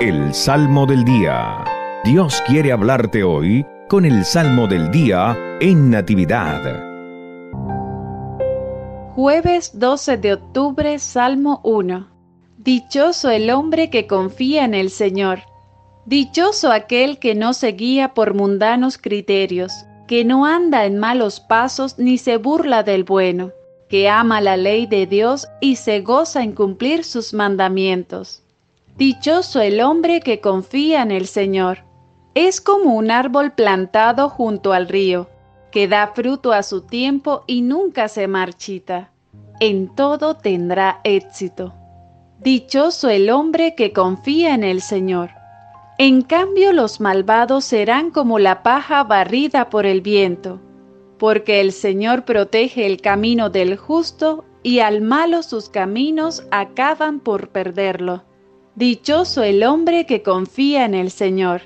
El Salmo del Día. Dios quiere hablarte hoy con el Salmo del Día en Natividad. Jueves 12 de octubre, Salmo 1. Dichoso el hombre que confía en el Señor. Dichoso aquel que no se guía por mundanos criterios, que no anda en malos pasos ni se burla del bueno, que ama la ley de Dios y se goza en cumplir sus mandamientos. Dichoso el hombre que confía en el Señor. Es como un árbol plantado junto al río, que da fruto a su tiempo y nunca se marchita. En todo tendrá éxito. Dichoso el hombre que confía en el Señor. En cambio los malvados serán como la paja barrida por el viento, porque el Señor protege el camino del justo y al malo sus caminos acaban por perderlo. Dichoso el hombre que confía en el Señor.